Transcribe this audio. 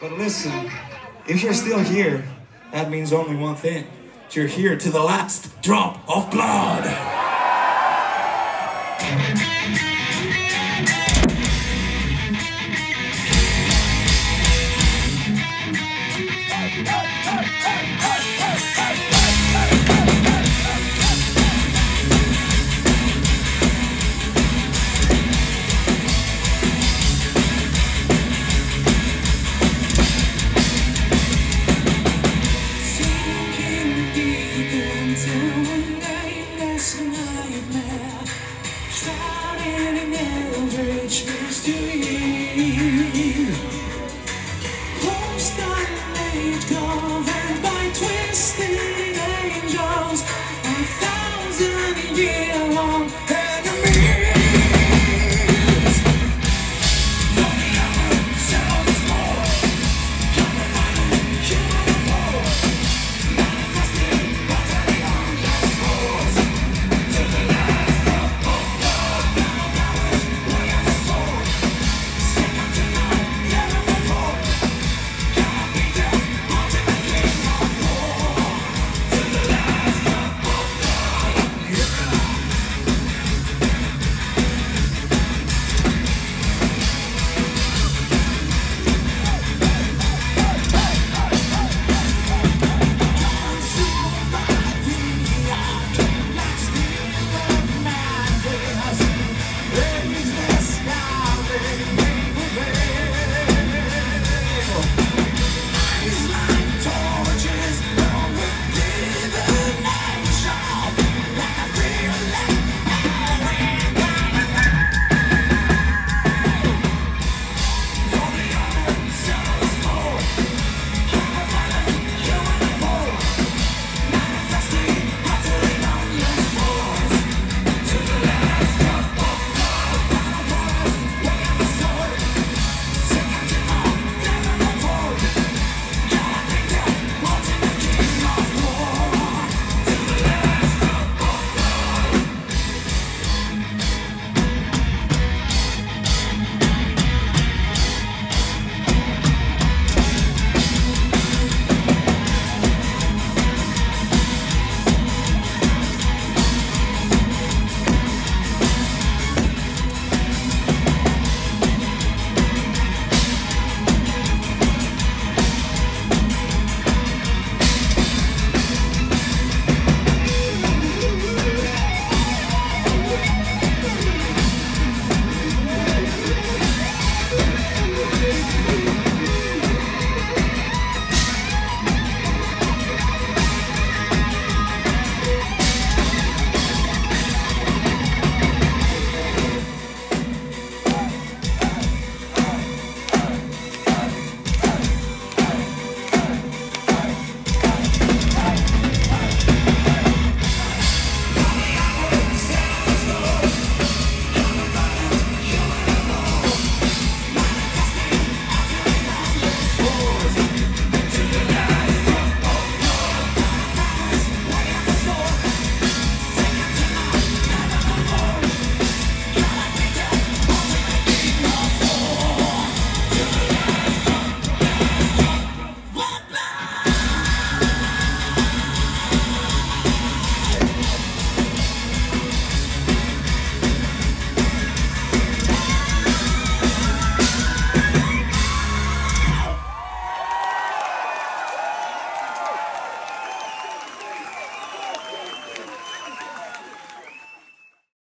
But listen, if you're still here, that means only one thing. You're here to the last drop of blood. shrouded in every mystery.